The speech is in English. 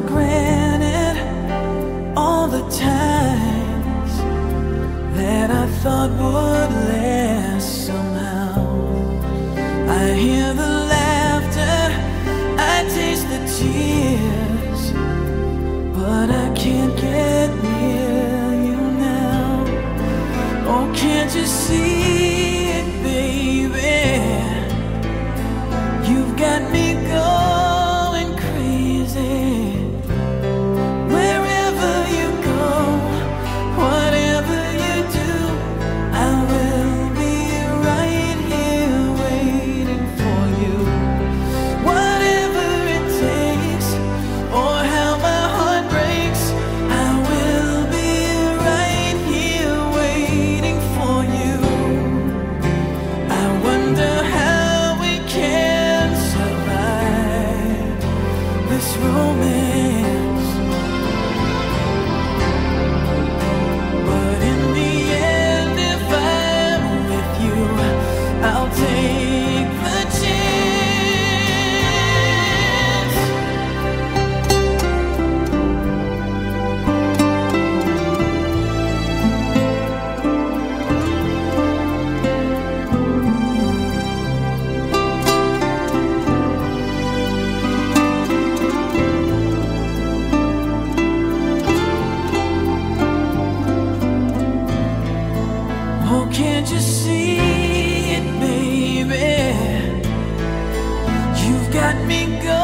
granted all the times that I thought would last somehow. I hear the laughter, I taste the tears, but I can't get near you now. Oh, can't you see got me going.